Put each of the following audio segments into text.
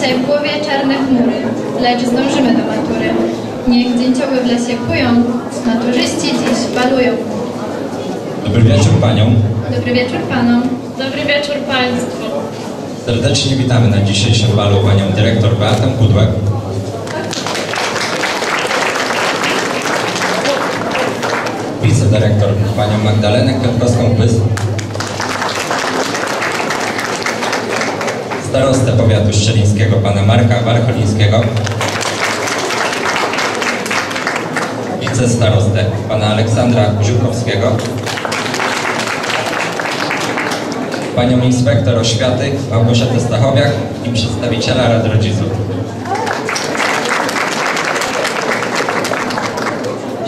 dzisiaj w głowie czarne chmury, lecz zdążymy do matury. Niech dzięcioły w lesie kują, maturzyści dziś balują. Dobry wieczór Paniom. Dobry wieczór panom. Dobry wieczór Państwu. Serdecznie witamy na dzisiejszym balu Panią Dyrektor Beatę Kudłę. Wicedyrektor Panią Magdalenę Kwiatkowską-Pys. Starostę Powiatu Szczelińskiego Pana Marka Warcholińskiego. Wicestarostę Pana Aleksandra Ziółkowskiego. Panią Inspektor Oświaty Małgorzatę Stachowiak i przedstawiciela Rady Rodziców.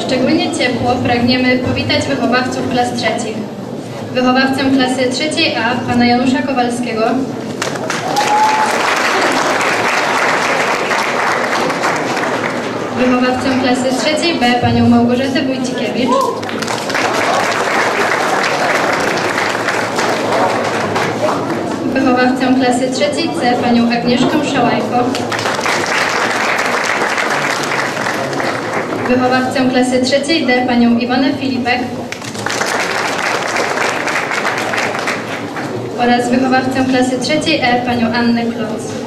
Szczególnie ciepło pragniemy powitać wychowawców klas trzecich. Wychowawcę klasy trzeciej A, pana Janusza Kowalskiego, wychowawcę klasy trzeciej B, panią Małgorzatę Wójcikiewicz, wychowawcę klasy trzeciej C, panią Agnieszkę Szałajko, wychowawcę klasy trzeciej D, panią Iwonę Filipek. Oraz wychowawcę klasy trzeciej E, panią Annę Kloc.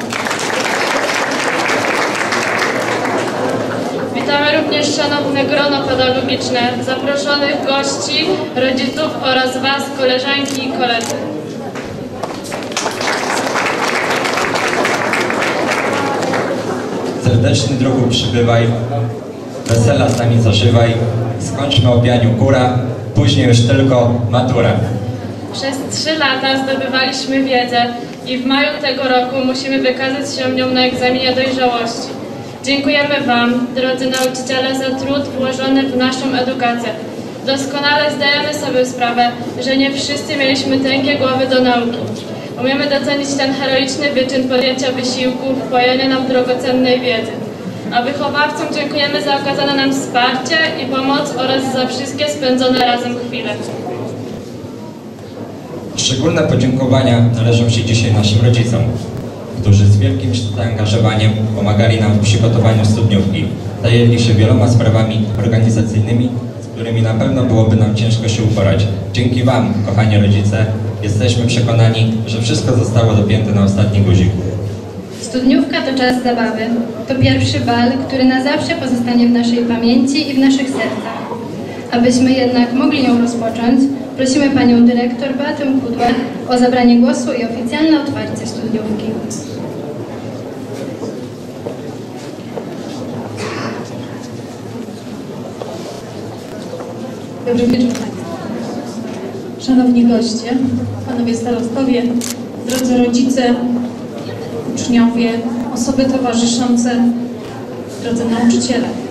Witamy również szanowne grono pedagogiczne, zaproszonych gości, rodziców oraz Was, koleżanki i koledzy. Serdeczny druhu przybywaj, wesela z nami zażywaj, skończmy o pianiu kura, później już tylko matura. Przez trzy lata zdobywaliśmy wiedzę i w maju tego roku musimy wykazać się nią na egzaminie dojrzałości. Dziękujemy Wam, drodzy nauczyciele, za trud włożony w naszą edukację. Doskonale zdajemy sobie sprawę, że nie wszyscy mieliśmy tęgie głowy do nauki. Umiemy docenić ten heroiczny wyczyn podjęcia wysiłku, wpojenia nam drogocennej wiedzy. A wychowawcom dziękujemy za okazane nam wsparcie i pomoc oraz za wszystkie spędzone razem chwile. Szczególne podziękowania należą się dzisiaj naszym rodzicom, którzy z wielkim zaangażowaniem pomagali nam w przygotowaniu studniówki. Zajęli się wieloma sprawami organizacyjnymi, z którymi na pewno byłoby nam ciężko się uporać. Dzięki Wam, kochani rodzice, jesteśmy przekonani, że wszystko zostało dopięte na ostatni guzik. Studniówka to czas zabawy. To pierwszy bal, który na zawsze pozostanie w naszej pamięci i w naszych sercach. Abyśmy jednak mogli ją rozpocząć, prosimy Panią Dyrektor Beatę Kudłę o zabranie głosu i oficjalne otwarcie studniówki. Dobry wieczór. Szanowni goście, Panowie Starostowie, drodzy rodzice, uczniowie, osoby towarzyszące, drodzy nauczyciele.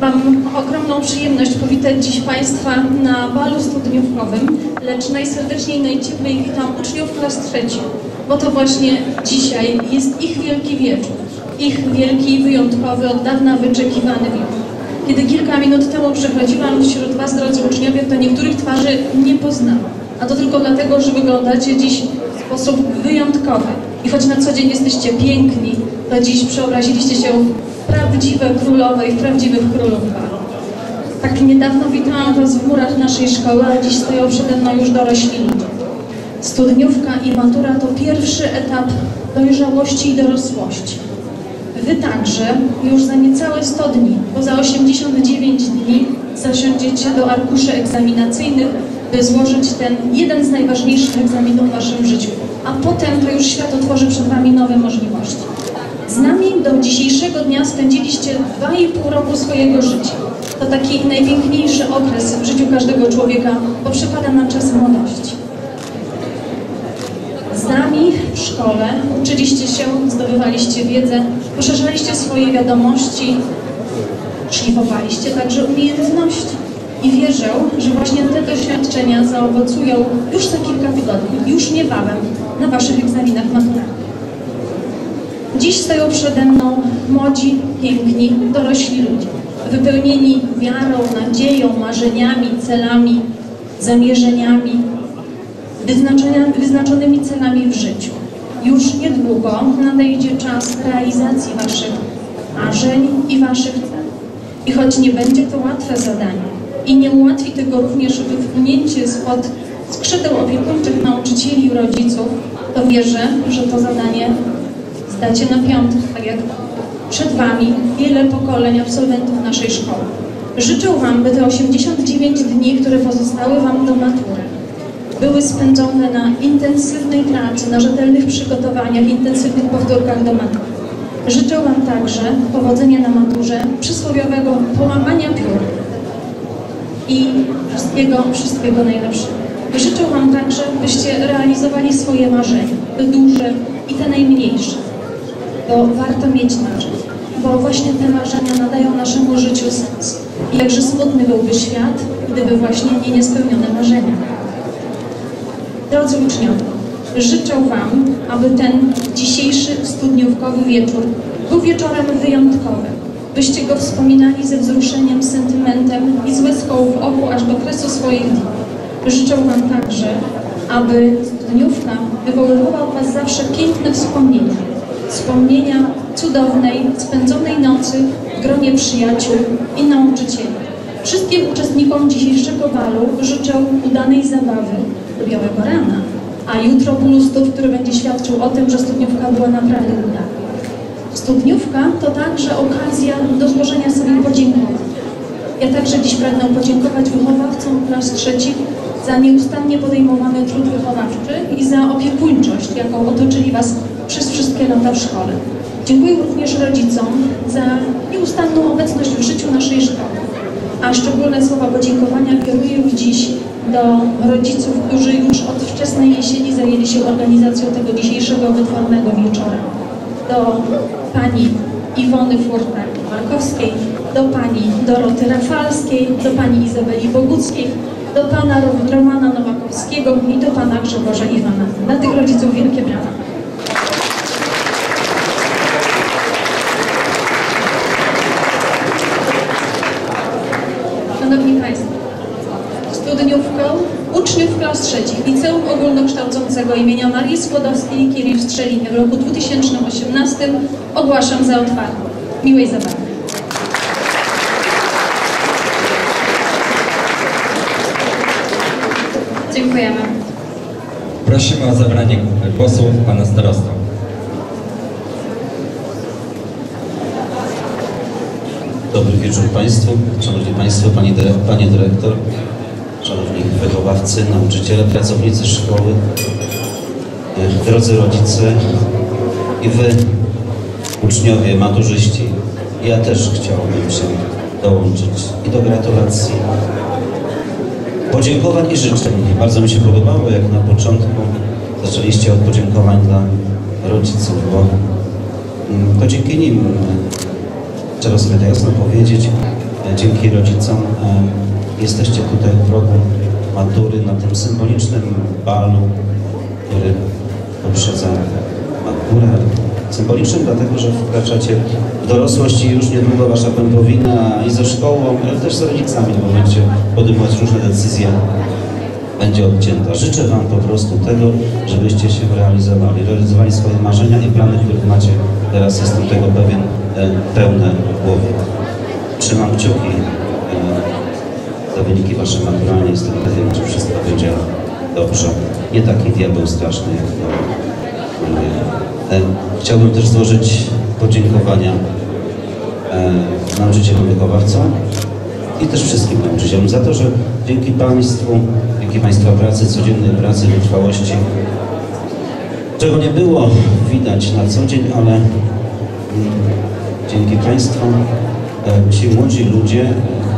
Mam ogromną przyjemność powitać dziś Państwa na balu studniówkowym, lecz najserdeczniej, najcieplej witam uczniów klas trzecich, bo to właśnie dzisiaj jest ich wielki wieczór, ich wielki, wyjątkowy, od dawna wyczekiwany wieczór. Kiedy kilka minut temu przechodziłam wśród Was, drodzy uczniowie, to niektórych twarzy nie poznałam. A to tylko dlatego, że wyglądacie dziś w sposób wyjątkowy. I choć na co dzień jesteście piękni, to dziś przeobraziliście się prawdziwe królowe i prawdziwych królów. Tak niedawno witałam Was w murach naszej szkoły, a dziś stoją przede mną już dorośli. Studniówka i matura to pierwszy etap dojrzałości i dorosłości. Wy także już za niecałe 100 dni, bo za 89 dni zasiądziecie do arkuszy egzaminacyjnych, by złożyć ten jeden z najważniejszych egzaminów w Waszym życiu. A potem to już świat otworzy przed Wami nowe możliwości. Z nami do dzisiejszego dnia spędziliście 2,5 roku swojego życia. To taki najpiękniejszy okres w życiu każdego człowieka, bo przypada na czas młodości. Z nami w szkole uczyliście się, zdobywaliście wiedzę, poszerzaliście swoje wiadomości, szlifowaliście także umiejętności. I wierzę, że właśnie te doświadczenia zaowocują już za kilka tygodni, już niebawem, na Waszych egzaminach maturalnych. Dziś stoją przede mną młodzi, piękni, dorośli ludzie, wypełnieni wiarą, nadzieją, marzeniami, celami, zamierzeniami, wyznaczonymi celami w życiu. Już niedługo nadejdzie czas realizacji Waszych marzeń i Waszych celów. I choć nie będzie to łatwe zadanie i nie ułatwi tego również wypchnięcie spod skrzydeł opiekuńczych nauczycieli i rodziców, to wierzę, że to zadanie zdacie na piątkę, tak jak przed Wami wiele pokoleń absolwentów naszej szkoły. Życzę Wam, by te 89 dni, które pozostały Wam do matury, były spędzone na intensywnej pracy, na rzetelnych przygotowaniach, intensywnych powtórkach do matury. Życzę Wam także powodzenia na maturze, przysłowiowego połamania piór i wszystkiego, wszystkiego najlepszego. Życzę Wam także, byście realizowali swoje marzenia, te duże i te najmniejsze, bo warto mieć marzenia, bo właśnie te marzenia nadają naszemu życiu sens. I jakże smutny byłby świat, gdyby właśnie nie niespełnione marzenia. Drodzy uczniowie, życzę Wam, aby ten dzisiejszy studniówkowy wieczór był wieczorem wyjątkowym, byście go wspominali ze wzruszeniem, sentymentem i z łezką w oku aż do kresu swoich dni. Życzę Wam także, aby studniówka wywoływała w Was zawsze piękne wspomnienia. Wspomnienia cudownej, spędzonej nocy w gronie przyjaciół i nauczycieli. Wszystkim uczestnikom dzisiejszego balu życzę udanej zabawy białego rana, a jutro bólu stóp, który będzie świadczył o tym, że studniówka była naprawdę udana. Studniówka to także okazja do złożenia sobie podziękowań. Ja także dziś pragnę podziękować wychowawcom klas trzecich za nieustannie podejmowany trud wychowawczy i za opiekuńczość, jaką otoczyli Was wszystkie lata w szkole. Dziękuję również rodzicom za nieustanną obecność w życiu naszej szkoły. A szczególne słowa podziękowania kieruję dziś do rodziców, którzy już od wczesnej jesieni zajęli się organizacją tego dzisiejszego wytwornego wieczora. Do pani Iwony Furtak-Markowskiej, do pani Doroty Rafalskiej, do pani Izabeli Boguckiej, do pana Romana Nowakowskiego i do pana Grzegorza Iwana. Dla tych rodziców wielkie brawa. Szanowni Państwo, studniówką trzecich Liceum Ogólnokształcącego imienia Marii Skłodowskiej Kiri w Strzelinie w roku 2018 ogłaszam za otwartą. Miłej zabawy. Dziękujemy. Prosimy o zabranie głosu pana starostę. Dobry wieczór Państwu, Szanowni Państwo, Pani dyre, Panie Dyrektor, Szanowni Wychowawcy, Nauczyciele, Pracownicy Szkoły, e, drodzy rodzice i Wy, uczniowie, maturzyści. Ja też chciałbym się dołączyć i do gratulacji, podziękowań i życzeń. Bardzo mi się podobało, jak na początku zaczęliście od podziękowań dla rodziców, bo mm, to dzięki nim trzeba sobie to jasno powiedzieć, e, dzięki rodzicom e, jesteście tutaj w progu matury na tym symbolicznym balu, który poprzedza maturę. Symbolicznym dlatego, że wkraczacie w dorosłość i już niedługo wasza pępowina i ze szkołą, ale też z rodzicami, bo będziecie podejmować różne decyzje, będzie odcięta. Życzę Wam po prostu tego, żebyście się realizowali, realizowali swoje marzenia i plany, których macie teraz, jestem tego pewien, e, pełne głowy. Trzymam kciuki wyniki Wasze maturalne, jestem pewien, że wszystko będzie dobrze. Nie taki diabeł straszny jak to mówię. E, Chciałbym też złożyć podziękowania e, nauczycielom wychowawcom i też wszystkim nauczycielom za to, że dzięki Państwu, dzięki Państwa pracy, codziennej pracy, wytrwałości, czego nie było widać na co dzień, ale mm, dzięki Państwu e, ci młodzi ludzie,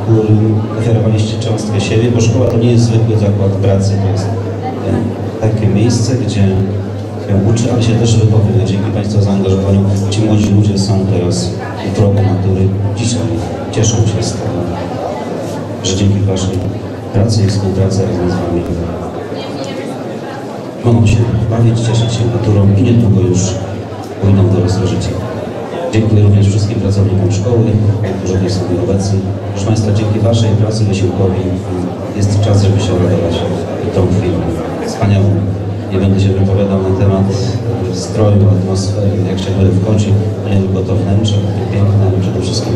którym oferowaliście cząstkę siebie, bo szkoła to nie jest zwykły zakład pracy, to jest e, takie miejsce, gdzie się uczy, ale się też wychowuje. Dzięki Państwa zaangażowaniu ci młodzi ludzie są teraz u progu matury dzisiaj. Cieszą się z tego, że dzięki Waszej pracy i współpracy razem z Wami mogą się bawić, cieszyć się maturą i niedługo już pójdą w dorosłe życie. Dziękuję również wszystkim pracownikom szkoły, którzy tutaj są obecni. Proszę Państwa, dzięki Waszej pracy, wysiłkowi jest czas, żeby się radować tą chwilą. Wspaniałą. Nie będę się wypowiadał na temat nastroju, atmosfery, jak się tutaj wchodzi, to nie tylko to wnętrze, takie piękne, ale przede wszystkim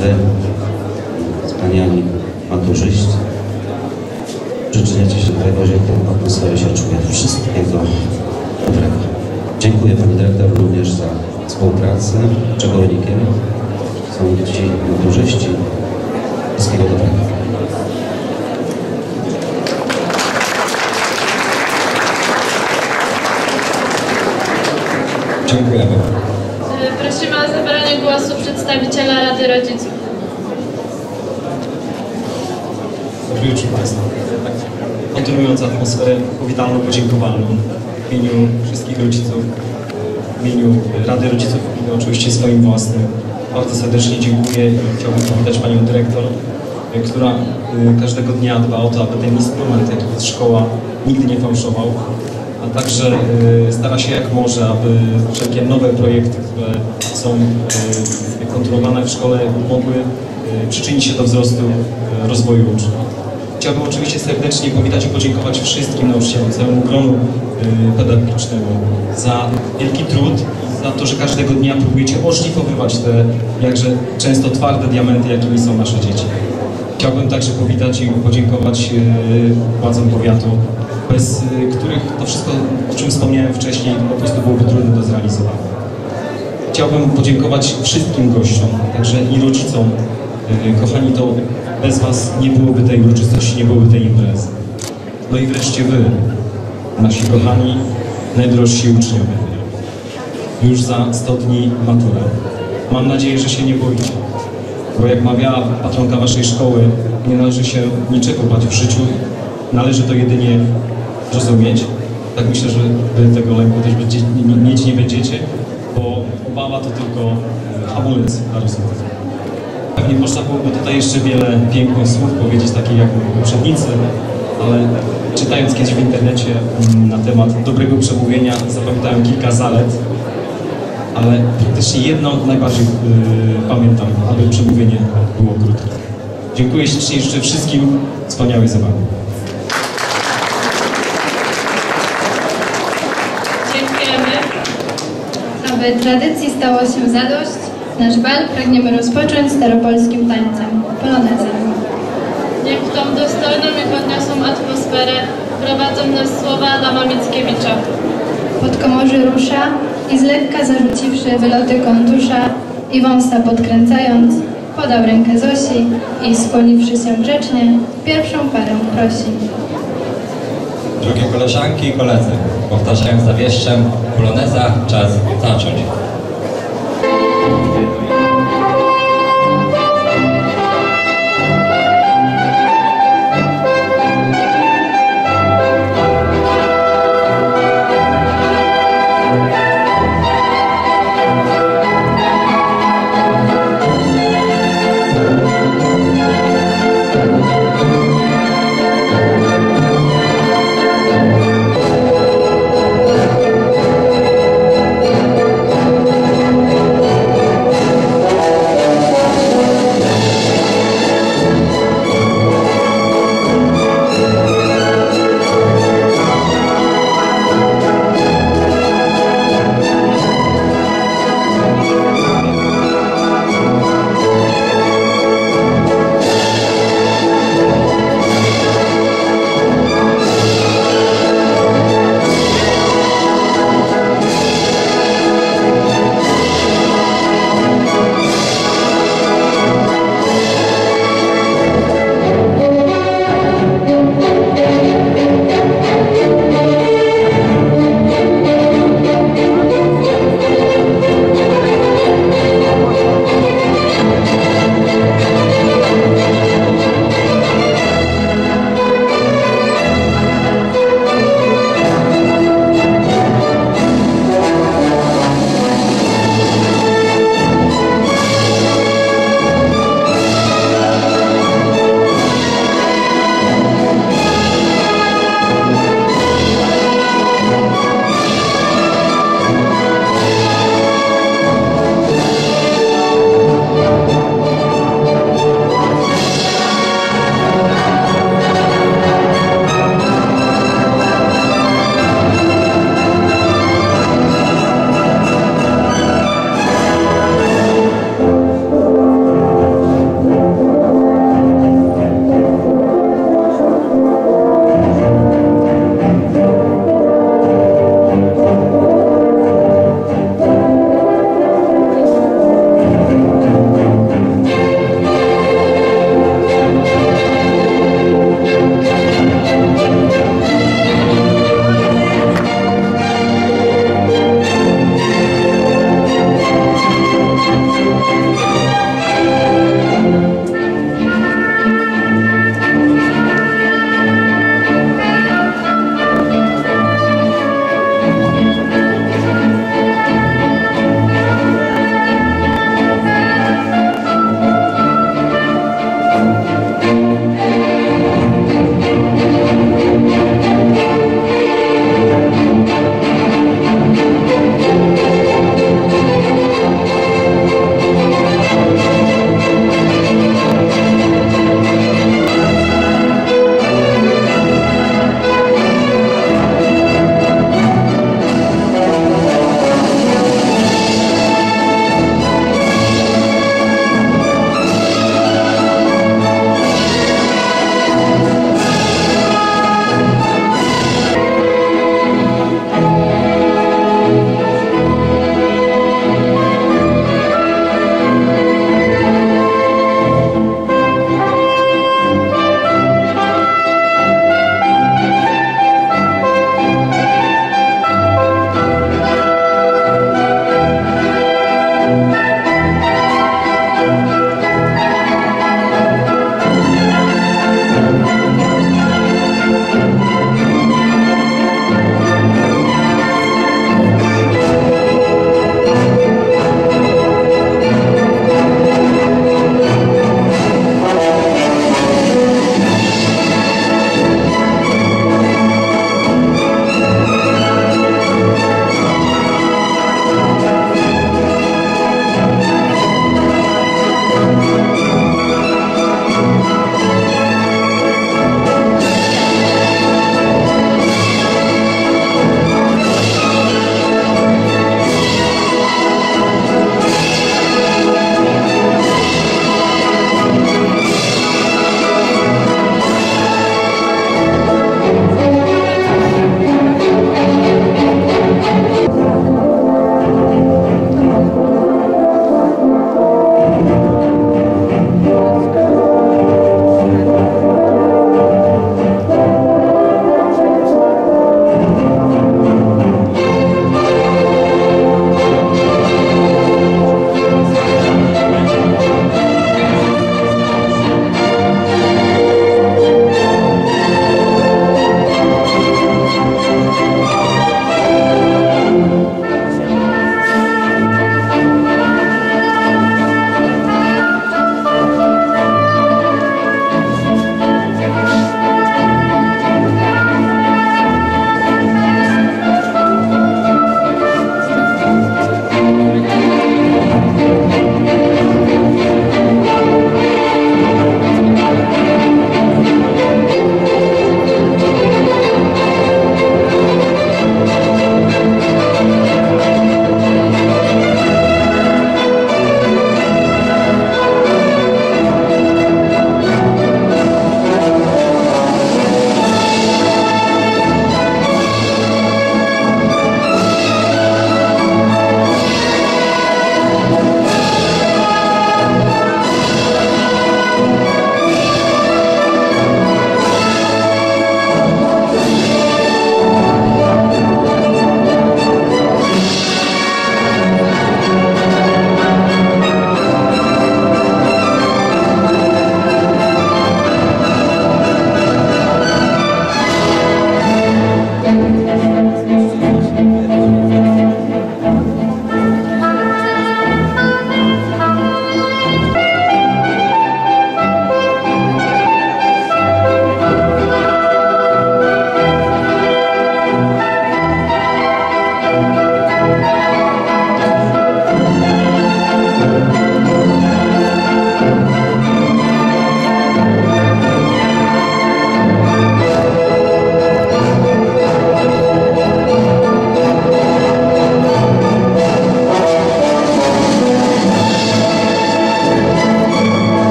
wy, wspaniali maturzyści. Przyczyniacie się do tego, że w atmosferze się czuje. Wszystkiego dobrego. Dziękuję Pani Dyrektor również za współpracę, czego wynikiem są ci maturzyści. Wszystkiego dobrego. Dziękujemy. Prosimy o zabranie głosu przedstawiciela Rady Rodziców. Dobry wieczór Państwu. Kontynuując atmosferę powitalno-podziękowalną w imieniu wszystkich rodziców, w imieniu Rady Rodziców i oczywiście swoim własnym, bardzo serdecznie dziękuję i chciałbym powitać Panią Dyrektor, y, która y, każdego dnia dba o to, aby ten instrument, jaki jest szkoła, nigdy nie fałszował, a także y, stara się jak może, aby wszelkie nowe projekty, które są kontynuowane w szkole, mogły przyczynić się do wzrostu rozwoju uczniów. Chciałbym oczywiście serdecznie powitać i podziękować wszystkim nauczycielom, całemu gronu pedagogicznemu za wielki trud i za to, że każdego dnia próbujecie oszlifowywać te jakże często twarde diamenty, jakimi są nasze dzieci. Chciałbym także powitać i podziękować y, władzom powiatu, bez y, których to wszystko, o czym wspomniałem wcześniej, po prostu byłoby trudne do zrealizowania. Chciałbym podziękować wszystkim gościom, także i rodzicom. Yy, Kochani, to bez Was nie byłoby tej uroczystości, nie byłoby tej imprezy. No i wreszcie Wy, nasi kochani, najdrożsi uczniowie. Już za 100 dni maturę. Mam nadzieję, że się nie boicie. Bo jak mawiała patronka Waszej szkoły, nie należy się niczego bać w życiu. Należy to jedynie zrozumieć. Tak myślę, że Wy tego lęku też będzie, mieć nie będziecie, bo obawa to tylko hamulec dla rozwoju. Pewnie można byłoby tutaj jeszcze wiele pięknych słów powiedzieć, takich jak moi poprzednicy, ale czytając kiedyś w internecie mm, na temat dobrego przemówienia zapamiętałem kilka zalet, ale praktycznie jedno najbardziej yy, pamiętam, aby przemówienie było krótkie. Dziękuję ślicznie życzę wszystkim wspaniałej zabawy. Dziękujemy. Aby tradycji stało się zadość, nasz bal pragniemy rozpocząć staropolskim tańcem, polonezem. Niech w tą dostojną i podniosłą atmosferę prowadzą nas słowa Adama Mickiewicza. Pod komorzy rusza i z lekka zarzuciwszy wyloty kontusza i wąsa podkręcając, podał rękę Zosi i skłoniwszy się grzecznie, pierwszą parę prosi. Drogie koleżanki i koledzy, powtarzając za wieszczem, poloneza czas zacząć.